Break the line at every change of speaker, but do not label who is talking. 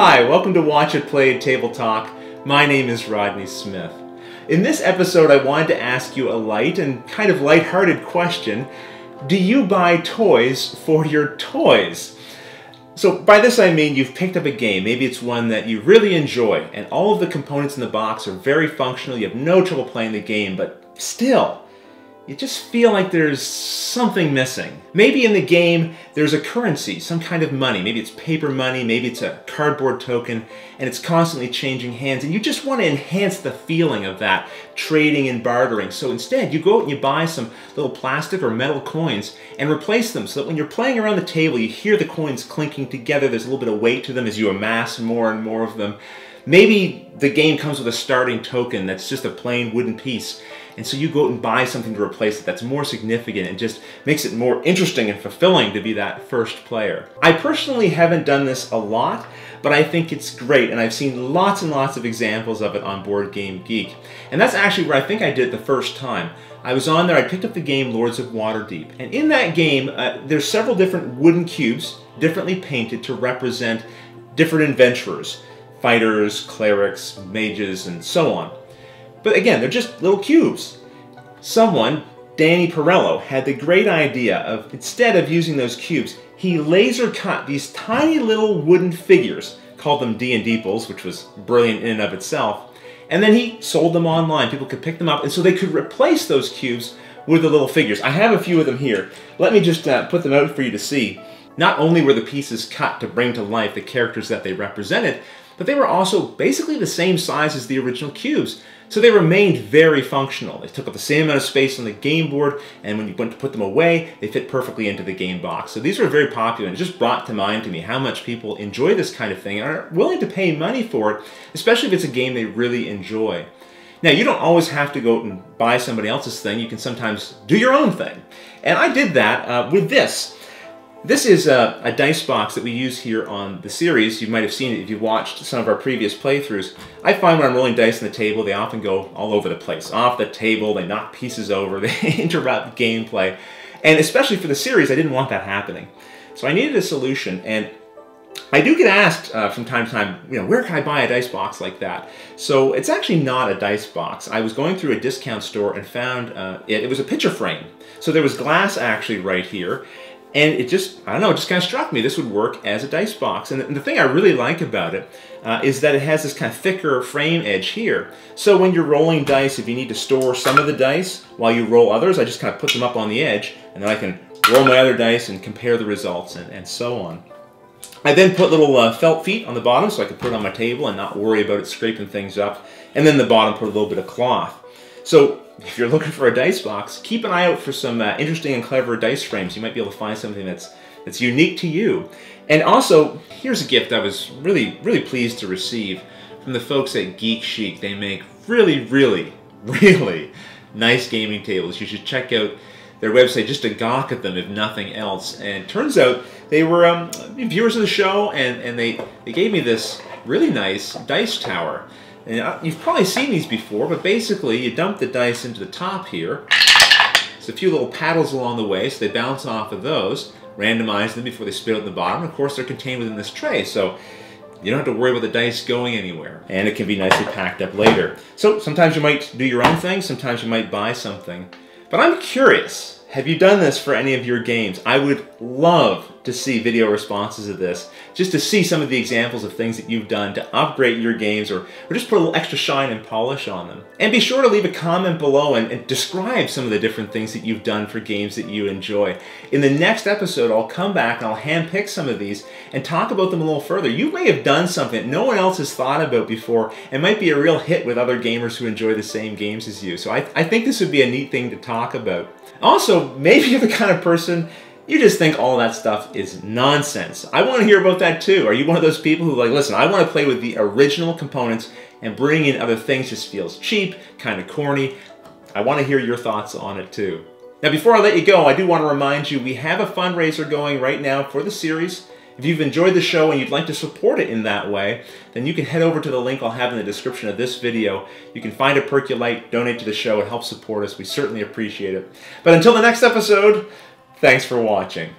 Hi, welcome to Watch It Played Table Talk. My name is Rodney Smith. In this episode, I wanted to ask you a light and kind of light-hearted question. Do you buy toys for your toys? So by this I mean you've picked up a game, maybe it's one that you really enjoy, and all of the components in the box are very functional, you have no trouble playing the game, but still, you just feel like there's something missing. Maybe in the game there's a currency, some kind of money. Maybe it's paper money, maybe it's a cardboard token, and it's constantly changing hands, and you just want to enhance the feeling of that trading and bartering. So instead, you go out and you buy some little plastic or metal coins and replace them so that when you're playing around the table, you hear the coins clinking together. There's a little bit of weight to them as you amass more and more of them. Maybe the game comes with a starting token that's just a plain wooden piece and so you go out and buy something to replace it that's more significant and just makes it more interesting and fulfilling to be that first player. I personally haven't done this a lot, but I think it's great, and I've seen lots and lots of examples of it on Board Game Geek. And that's actually where I think I did it the first time. I was on there, I picked up the game Lords of Waterdeep, and in that game, uh, there's several different wooden cubes, differently painted to represent different adventurers, fighters, clerics, mages, and so on. But again, they're just little cubes. Someone, Danny Perello, had the great idea of, instead of using those cubes, he laser cut these tiny little wooden figures, called them D&Deeples, which was brilliant in and of itself, and then he sold them online. People could pick them up, and so they could replace those cubes with the little figures. I have a few of them here. Let me just uh, put them out for you to see. Not only were the pieces cut to bring to life the characters that they represented, but they were also basically the same size as the original cubes. So they remained very functional. They took up the same amount of space on the game board, and when you went to put them away, they fit perfectly into the game box. So these were very popular, and it just brought to mind to me how much people enjoy this kind of thing and are willing to pay money for it, especially if it's a game they really enjoy. Now, you don't always have to go out and buy somebody else's thing. You can sometimes do your own thing. And I did that uh, with this. This is a, a, dice box that we use here on the series. You might have seen it if you watched some of our previous playthroughs. I find when I'm rolling dice on the table, they often go all over the place. Off the table, they knock pieces over, they interrupt gameplay. And especially for the series, I didn't want that happening. So I needed a solution, and I do get asked uh, from time to time, you know, where can I buy a dice box like that? So it's actually not a dice box. I was going through a discount store and found uh, it. It was a picture frame. So there was glass actually right here, and it just, I don't know, it just kind of struck me this would work as a dice box. And the, thing I really like about it uh, is that it has this kind of thicker frame edge here. So when you're rolling dice, if you need to store some of the dice while you roll others, I just kind of put them up on the edge, and then I can roll my other dice and compare the results and, and so on. I then put little uh, felt feet on the bottom so I could put it on my table and not worry about it scraping things up. And then the bottom put a little bit of cloth. So if you're looking for a dice box, keep an eye out for some uh, interesting and clever dice frames. You might be able to find something that's that's unique to you. And also, here's a gift I was really, really pleased to receive from the folks at Geek Chic. They make really, really, really nice gaming tables. You should check out their website just to gawk at them, if nothing else. And turns out they were um, viewers of the show, and, and they, they gave me this really nice dice tower. And you've probably seen these before, but basically you dump the dice into the top here. There's a few little paddles along the way, so they bounce off of those. Randomize them before they spit out the bottom. Of course, they're contained within this tray, so you don't have to worry about the dice going anywhere. And it can be nicely packed up later. So sometimes you might do your own thing, sometimes you might buy something. But I'm curious, have you done this for any of your games? I would love to see video responses of this, just to see some of the examples of things that you've done to upgrade your games or, or just put a little extra shine and polish on them. And be sure to leave a comment below and, and describe some of the different things that you've done for games that you enjoy. In the next episode, I'll come back and I'll handpick some of these and talk about them a little further. You may have done something no one else has thought about before and might be a real hit with other gamers who enjoy the same games as you. So I, I think this would be a neat thing to talk about. Also, maybe you're the kind of person you just think all that stuff is nonsense. I want to hear about that too. Are you one of those people who like, listen, I want to play with the original components and bringing in other things just feels cheap, kind of corny. I want to hear your thoughts on it too. Now before I let you go, I do want to remind you we have a fundraiser going right now for the series. If you've enjoyed the show and you'd like to support it in that way, then you can head over to the link I'll have in the description of this video. You can find a percolite, donate to the show, and help support us. We certainly appreciate it. But until the next episode, thanks for watching.